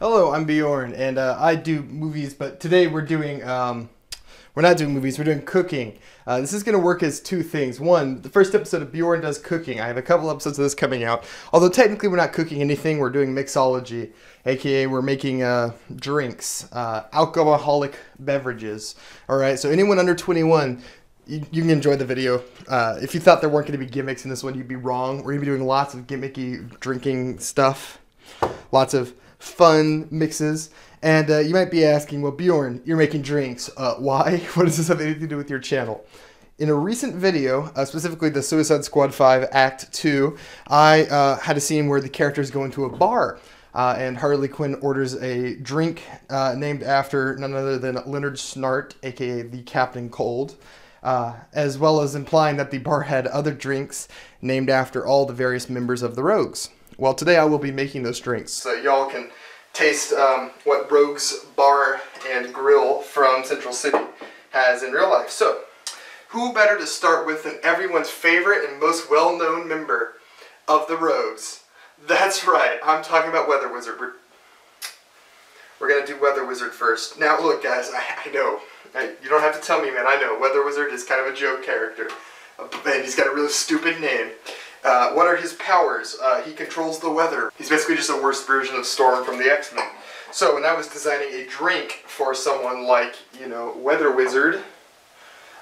Hello, I'm Bjorn, and uh, I do movies, but today we're doing, um, we're not doing movies, we're doing cooking. Uh, this is going to work as two things. One, the first episode of Bjorn Does Cooking. I have a couple episodes of this coming out. Although technically we're not cooking anything, we're doing mixology, aka we're making uh, drinks, uh, alcoholic beverages. Alright, so anyone under 21, you, you can enjoy the video. Uh, if you thought there weren't going to be gimmicks in this one, you'd be wrong. We're going to be doing lots of gimmicky drinking stuff, lots of fun mixes. And uh, you might be asking, well, Bjorn, you're making drinks. Uh, why? What does this have anything to do with your channel? In a recent video, uh, specifically the Suicide Squad 5 Act 2, I uh, had a scene where the characters go into a bar. Uh, and Harley Quinn orders a drink uh, named after none other than Leonard Snart, aka the Captain Cold, uh, as well as implying that the bar had other drinks named after all the various members of the Rogues. Well, today I will be making those drinks. So y'all can taste um, what Rogues Bar and Grill from Central City has in real life. So, who better to start with than everyone's favorite and most well-known member of the Rogues? That's right, I'm talking about Weather Wizard. We're, we're gonna do Weather Wizard first. Now, look, guys, I, I know. I, you don't have to tell me, man. I know. Weather Wizard is kind of a joke character. And he's got a really stupid name. Uh, what are his powers? Uh, he controls the weather. He's basically just a worse version of Storm from the X-Men. So when I was designing a drink for someone like, you know, Weather Wizard,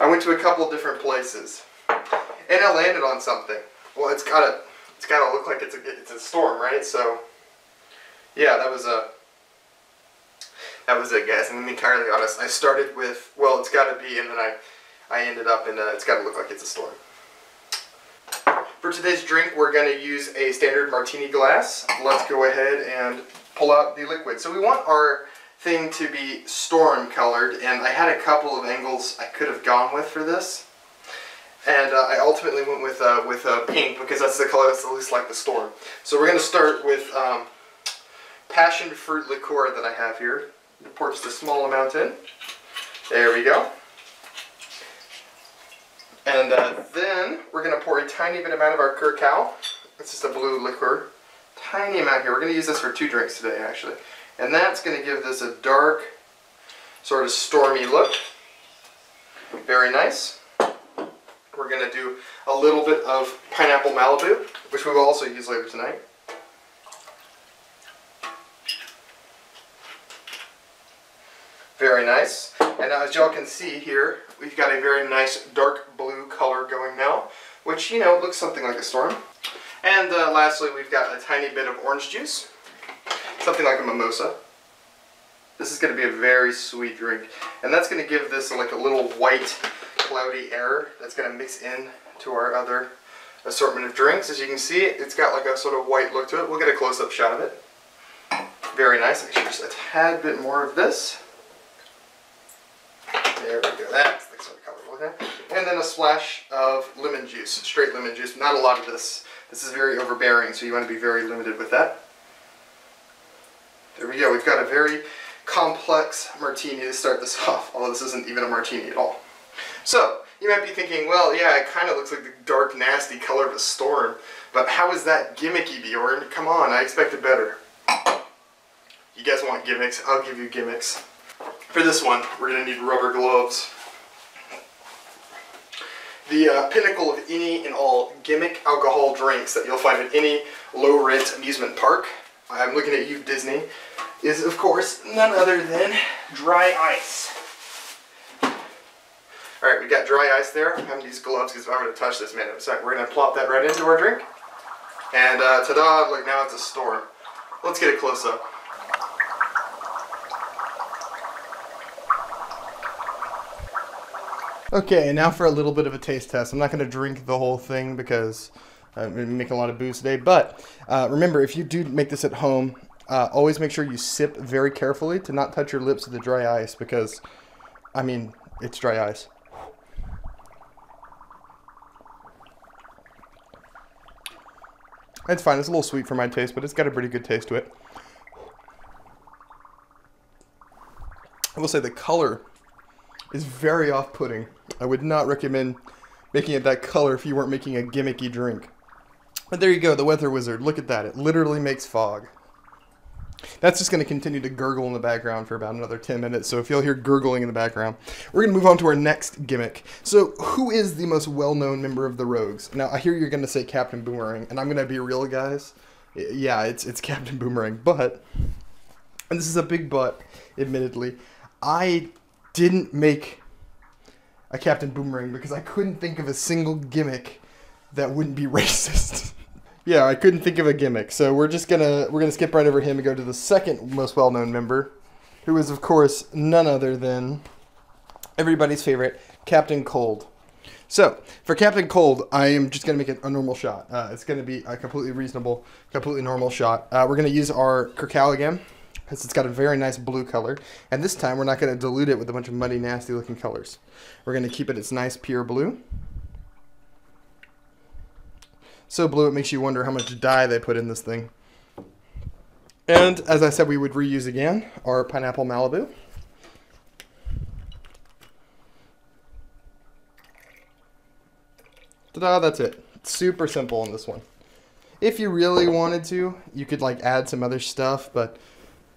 I went to a couple different places. And I landed on something. Well, it's gotta, it's gotta look like it's a, it's a storm, right? So, yeah, that was a, that was it, guys. I'm entirely honest. I started with, well, it's gotta be, and then I, I ended up in, a, it's gotta look like it's a storm. For today's drink, we're going to use a standard martini glass. Let's go ahead and pull out the liquid. So we want our thing to be storm colored, and I had a couple of angles I could have gone with for this. And uh, I ultimately went with uh, with uh, pink because that's the color that's the least like the storm. So we're going to start with um, passion fruit liqueur that I have here. Pour just a small amount in. There we go. And uh, then we're going to pour a tiny bit amount of our curacao. It's just a blue liqueur. Tiny amount here. We're going to use this for two drinks today, actually. And that's going to give this a dark, sort of stormy look. Very nice. We're going to do a little bit of pineapple Malibu, which we will also use later tonight. Very nice. And as y'all can see here, we've got a very nice dark blue color going now, which, you know, looks something like a storm. And uh, lastly, we've got a tiny bit of orange juice, something like a mimosa. This is going to be a very sweet drink. And that's going to give this like a little white, cloudy air that's going to mix in to our other assortment of drinks. As you can see, it's got like a sort of white look to it. We'll get a close-up shot of it. Very nice. Actually, just a tad bit more of this. There we go. That's the sort of color we're looking at. And then a splash of lemon juice, straight lemon juice. Not a lot of this. This is very overbearing, so you want to be very limited with that. There we go. We've got a very complex martini to start this off, although this isn't even a martini at all. So, you might be thinking, well, yeah, it kind of looks like the dark, nasty color of a storm, but how is that gimmicky, Bjorn? Come on, I expected better. You guys want gimmicks? I'll give you gimmicks. For this one, we're going to need rubber gloves. The uh, pinnacle of any and all gimmick alcohol drinks that you'll find at any low-rent amusement park, I'm looking at you, Disney, is of course none other than dry ice. Alright, we got dry ice there. I'm going these gloves because if I were to touch this, man, in a second, we're going to plop that right into our drink. And uh, ta-da, look, now it's a storm. Let's get a close-up. Okay, now for a little bit of a taste test. I'm not going to drink the whole thing because I'm making a lot of booze today. But uh, remember, if you do make this at home, uh, always make sure you sip very carefully to not touch your lips to the dry ice because, I mean, it's dry ice. It's fine. It's a little sweet for my taste, but it's got a pretty good taste to it. I will say the color is very off-putting. I would not recommend making it that color if you weren't making a gimmicky drink. But there you go, the Weather Wizard. Look at that. It literally makes fog. That's just going to continue to gurgle in the background for about another 10 minutes. So if you'll hear gurgling in the background, we're going to move on to our next gimmick. So who is the most well-known member of the Rogues? Now I hear you're going to say Captain Boomerang, and I'm going to be real, guys. Yeah, it's it's Captain Boomerang, but and this is a big but, admittedly. I didn't make a Captain Boomerang because I couldn't think of a single gimmick that wouldn't be racist. yeah, I couldn't think of a gimmick, so we're just gonna we're gonna skip right over him and go to the second most well-known member, who is of course none other than everybody's favorite Captain Cold. So for Captain Cold, I am just gonna make it a normal shot. Uh, it's gonna be a completely reasonable, completely normal shot. Uh, we're gonna use our Kerkaligan because it's got a very nice blue color. And this time we're not gonna dilute it with a bunch of muddy, nasty looking colors. We're gonna keep it its nice pure blue so blue it makes you wonder how much dye they put in this thing. And as I said, we would reuse again our pineapple Malibu. Ta-da, that's it. Super simple on this one. If you really wanted to, you could like add some other stuff, but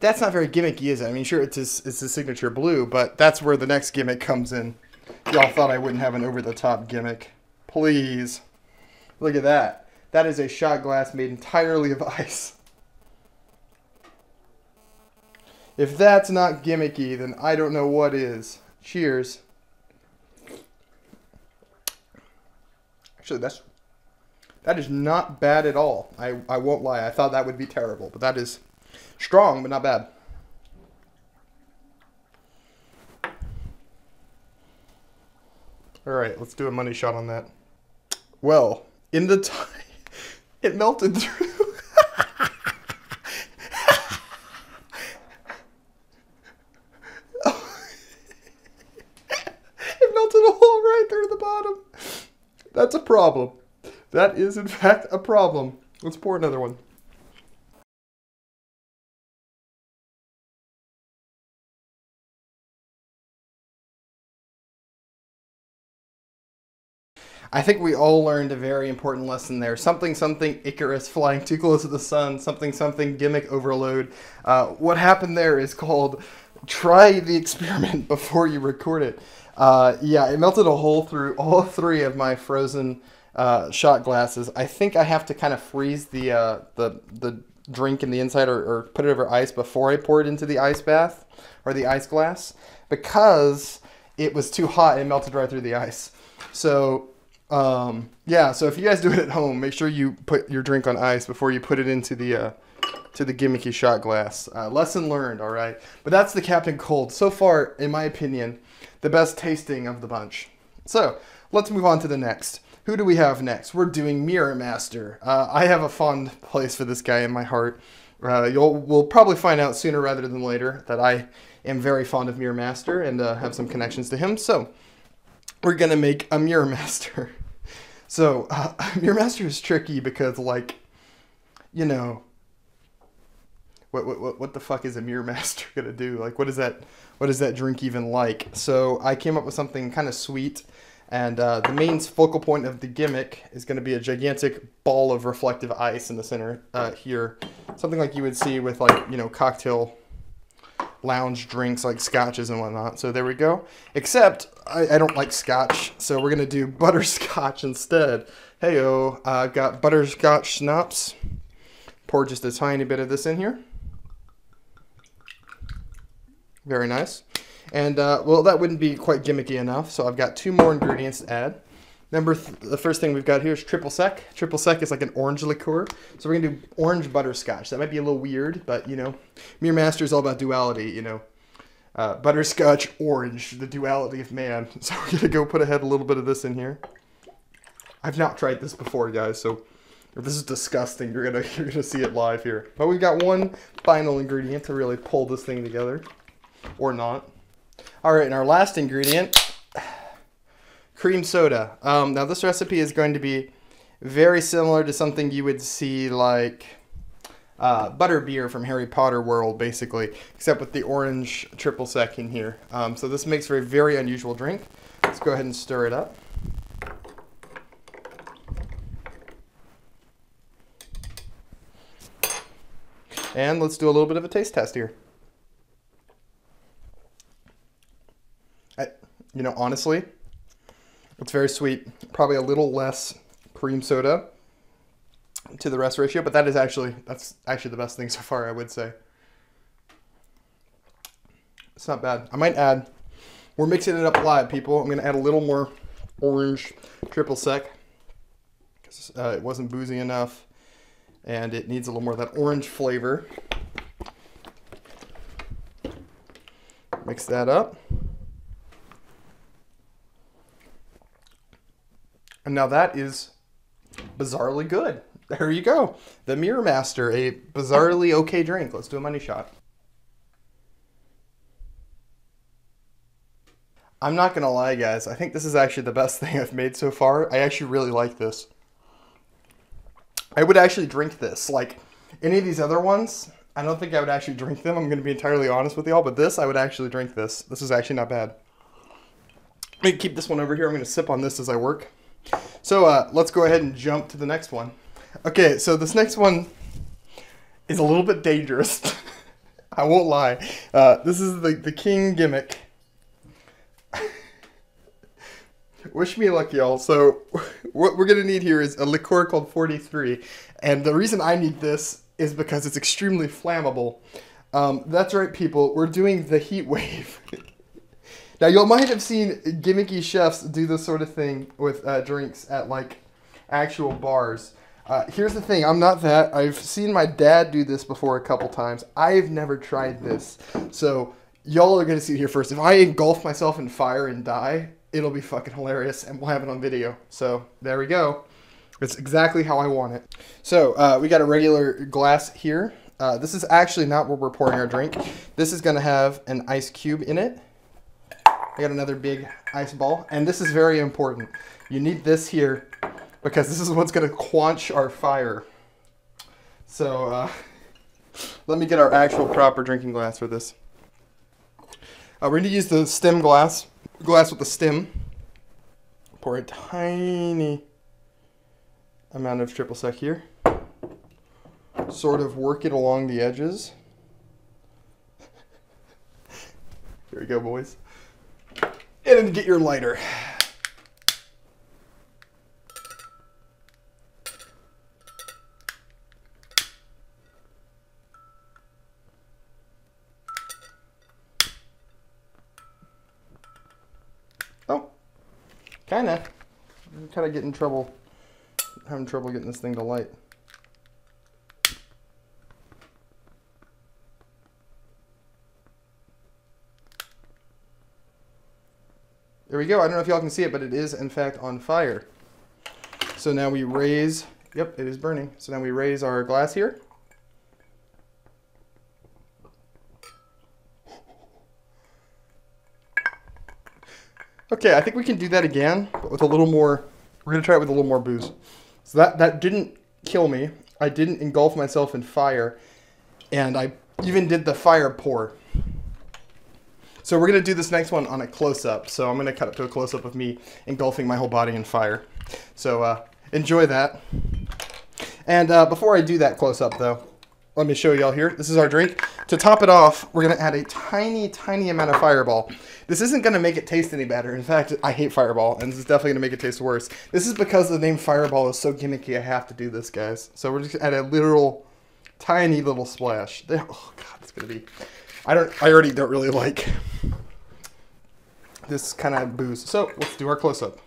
that's not very gimmicky, is it? I mean, sure, it's his, it's his signature blue, but that's where the next gimmick comes in. Y'all thought I wouldn't have an over-the-top gimmick. Please. Look at that. That is a shot glass made entirely of ice. If that's not gimmicky, then I don't know what is. Cheers. Actually, that's that is not bad at all. I, I won't lie. I thought that would be terrible, but that is strong, but not bad. All right, let's do a money shot on that. Well, in the time it melted through. it melted a hole right through the bottom. That's a problem. That is, in fact, a problem. Let's pour another one. I think we all learned a very important lesson there. Something, something, Icarus flying too close to the sun. Something, something, gimmick overload. Uh, what happened there is called try the experiment before you record it. Uh, yeah, it melted a hole through all three of my frozen uh, shot glasses. I think I have to kind of freeze the uh, the the drink in the inside or, or put it over ice before I pour it into the ice bath or the ice glass because it was too hot and melted right through the ice. So um, yeah, so if you guys do it at home, make sure you put your drink on ice before you put it into the uh, to the gimmicky shot glass. Uh, lesson learned, all right. But that's the Captain Cold. So far, in my opinion, the best tasting of the bunch. So let's move on to the next. Who do we have next? We're doing Mirror Master. Uh, I have a fond place for this guy in my heart. Uh, you'll we'll probably find out sooner rather than later that I am very fond of Mirror Master and uh, have some connections to him. So we're gonna make a Mirror Master. So uh, Mirror Master is tricky because like, you know, what, what what the fuck is a Mirror Master gonna do? Like, what is that? What is that drink even like? So I came up with something kind of sweet, and uh, the main focal point of the gimmick is to be a gigantic ball of reflective ice in the center uh, here, something like you would see with like you know cocktail lounge drinks like scotches and whatnot. So there we go. Except I, I don't like scotch, so we're gonna do butterscotch instead. Heyo, uh, I've got butterscotch schnapps. Pour just a tiny bit of this in here. Very nice. And, uh, well, that wouldn't be quite gimmicky enough, so I've got two more ingredients to add. Number th the first thing we've got here is triple sec. Triple sec is like an orange liqueur. So we're gonna do orange butterscotch. That might be a little weird, but you know, Mirror Master is all about duality. You know, uh, butterscotch, orange, the duality of man. So we're gonna go put ahead a little bit of this in here. I've not tried this before, guys. So if this is disgusting, you're gonna you're gonna see it live here. But we've got one final ingredient to really pull this thing together, or not. All right, and our last ingredient cream soda. Um, now this recipe is going to be very similar to something you would see like uh, butter beer from Harry Potter world, basically, except with the orange triple sec in here. Um, so this makes for a very unusual drink. Let's go ahead and stir it up. And let's do a little bit of a taste test here. I, you know, honestly, it's very sweet. Probably a little less cream soda to the rest ratio, but that is actually that's actually the best thing so far, I would say. It's not bad. I might add. We're mixing it up lot, people. I'm gonna add a little more orange triple sec because uh, it wasn't boozy enough, and it needs a little more of that orange flavor. Mix that up. And now that is bizarrely good. There you go. The Mirror Master, a bizarrely okay drink. Let's do a money shot. I'm not gonna lie, guys. I think this is actually the best thing I've made so far. I actually really like this. I would actually drink this. Like any of these other ones, I don't think I would actually drink them. I'm gonna be entirely honest with y'all, but this, I would actually drink this. This is actually not bad. Let me keep this one over here. I'm gonna sip on this as I work. So uh, let's go ahead and jump to the next one. Okay, so this next one is a little bit dangerous. I won't lie. Uh, this is the, the king gimmick. Wish me luck, y'all. So, what we're gonna need here is a liqueur called 43, and the reason I need this is because it's extremely flammable. Um, that's right, people. We're doing the heat wave. Now, you might have seen gimmicky chefs do this sort of thing with uh, drinks at like actual bars. Uh, here's the thing, I'm not that. I've seen my dad do this before a couple times. I've never tried this. So y'all are gonna see it here first. If I engulf myself in fire and die, it'll be fucking hilarious and we'll have it on video. So there we go. It's exactly how I want it. So uh, we got a regular glass here. Uh, this is actually not where we're pouring our drink. This is gonna have an ice cube in it. I got another big ice ball. And this is very important. You need this here because this is what's going to quench our fire. So uh, let me get our actual proper drinking glass for this. Uh, we're to use the stem glass, glass with the stem. Pour a tiny amount of triple sec here. Sort of work it along the edges. Here we go, boys. And then get your lighter. Oh, kinda. I'm kinda getting trouble, having trouble getting this thing to light. There we go. I don't know if y'all can see it, but it is in fact on fire. So now we raise, yep, it is burning. So now we raise our glass here. Okay, I think we can do that again, but with a little more, we're gonna try it with a little more booze. So that, that didn't kill me. I didn't engulf myself in fire, and I even did the fire pour. So we're gonna do this next one on a close-up. So I'm gonna cut it to a close-up of me engulfing my whole body in fire. So uh, enjoy that. And uh, before I do that close-up though, let me show y'all here. This is our drink. To top it off, we're gonna add a tiny, tiny amount of Fireball. This isn't gonna make it taste any better. In fact, I hate Fireball, and this is definitely gonna make it taste worse. This is because the name Fireball is so gimmicky, I have to do this, guys. So we're just gonna add a literal, tiny little splash. Oh God, it's gonna be, I don't, I already don't really like this kind of booze. So let's do our close-up.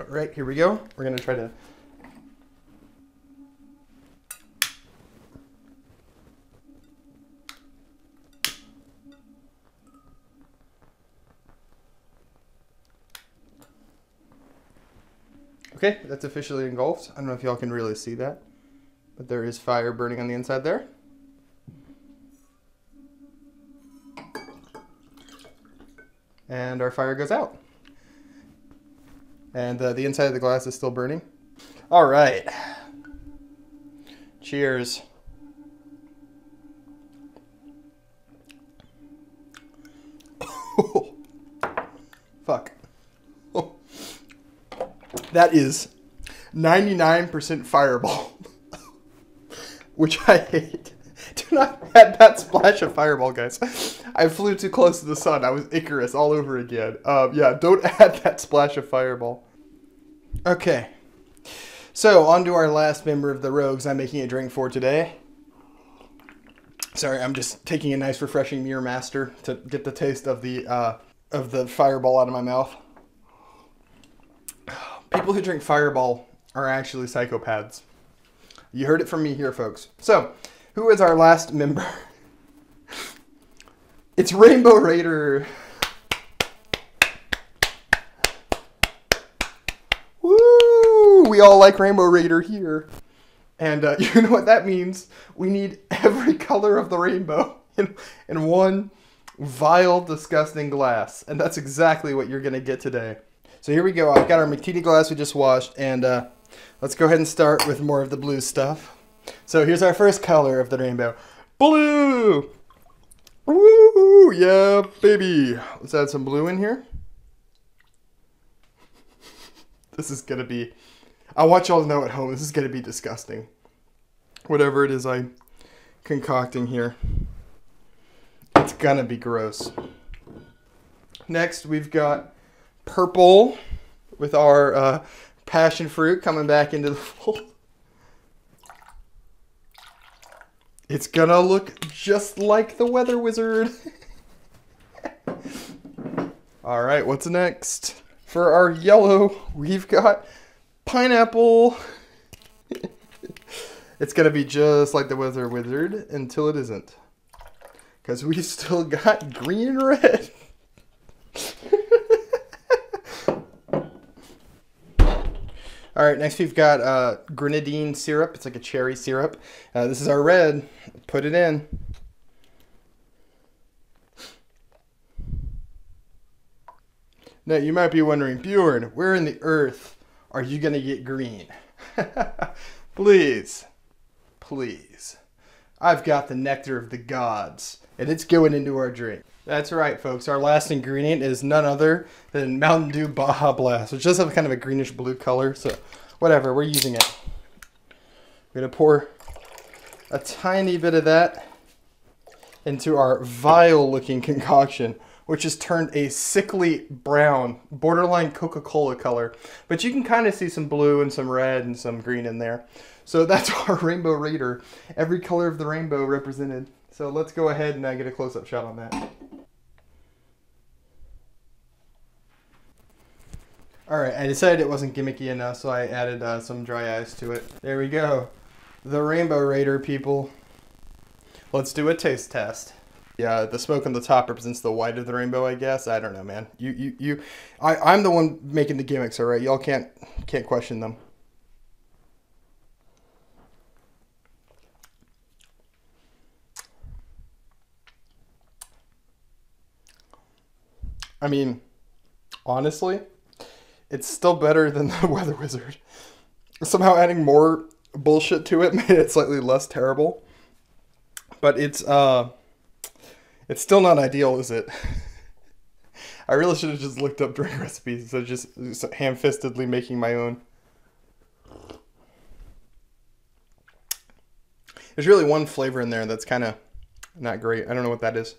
All right, here we go. We're gonna try to Okay, that's officially engulfed. I don't know if y'all can really see that, but there is fire burning on the inside there. And our fire goes out. And uh, the inside of the glass is still burning. All right. Cheers. Fuck. That is 99% fireball, which I hate. Do not add that splash of fireball, guys. I flew too close to the sun. I was Icarus all over again. Um, yeah, don't add that splash of fireball. Okay. So, on to our last member of the Rogues I'm making a drink for today. Sorry, I'm just taking a nice refreshing Mirror Master to get the taste of the uh, of the fireball out of my mouth. People who drink fireball are actually psychopaths. You heard it from me here, folks. So, who is our last member? It's Rainbow Raider. Woo! We all like Rainbow Raider here. And uh, you know what that means? We need every color of the rainbow in, in one vile, disgusting glass. And that's exactly what you're going to get today. So here we go. I've got our Mactini glass we just washed. And uh, let's go ahead and start with more of the blue stuff. So here's our first color of the rainbow. Blue! Woo! Yeah, baby. Let's add some blue in here. This is to be I want y'all to know at home, this is to be disgusting. Whatever it is I'm concocting here. It's to be gross. Next, we've got purple with our uh, passion fruit coming back into the fold. It's to look just like the weather wizard. All right, what's next? For our yellow, we've got pineapple. it's gonna be just like the Weather Wizard until it isn't. Because we still got green and red. All right, next we've got uh, grenadine syrup. It's like a cherry syrup. Uh, this is our red. Put it in. Now, you might be wondering, Bjorn, where in the earth are you going to get green? please, please. I've got the nectar of the gods, and it's going into our drink. That's right, folks. Our last ingredient is none other than Mountain Dew Baja Blast, which does have kind of a greenish blue color, so whatever, we're using it. We're going to pour a tiny bit of that into our vile looking concoction which has turned a sickly brown, borderline Coca-Cola color. But you can kind of see some blue and some red and some green in there. So that's our Rainbow Raider. Every color of the rainbow represented. So let's go ahead and uh, get a close-up shot on that. Alright, I decided it wasn't gimmicky enough, so I added uh, some dry ice to it. There we go. The Rainbow Raider, people. Let's do a taste test. Yeah, the smoke on the top represents the white of the rainbow, I guess. I don't know, man. You, you, you. I, I'm the one making the gimmicks, all right. Y'all can't, can't question them. I mean, honestly, it's still better than the Weather Wizard. Somehow adding more bullshit to it made it slightly less terrible. But it's, uh it's still not ideal, is it? I really should have just looked up drink recipes of just, just ham-fistedly making my own. There's really one flavor in there that's kind of not great. I don't know what that is.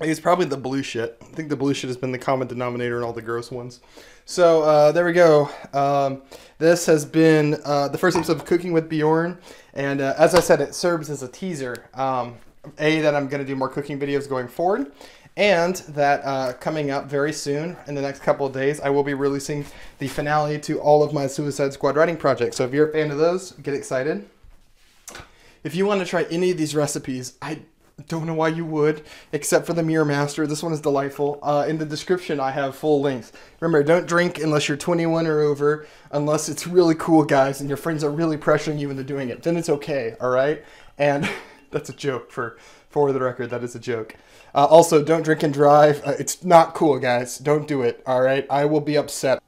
It's probably the blue shit. I think the blue shit has been the common denominator in all the gross ones. So uh, there we go. Um, this has been uh, the first episode of Cooking with Bjorn, and uh, as I said, it serves as a teaser. Um, a, that I'm going to do more cooking videos going forward, and that uh, coming up very soon in the next couple of days, I will be releasing the finale to all of my Suicide Squad writing projects. So if you're a fan of those, get excited. If you want to try any of these recipes, I don't know why you would, except for the Mirror Master. This one is delightful. Uh, in the description, I have full links. Remember, don't drink unless you're 21 or over, unless it's really cool, guys, and your friends are really pressuring you into doing it. Then it's okay, all right? And... that's a joke for for the record. That is a joke. Uh, also, don't drink and drive. Uh, it's not cool, guys. Don't do it. All right, I will be upset.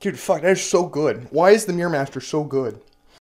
Dude, fuck, that is so good. Why is the Mirror Master so good?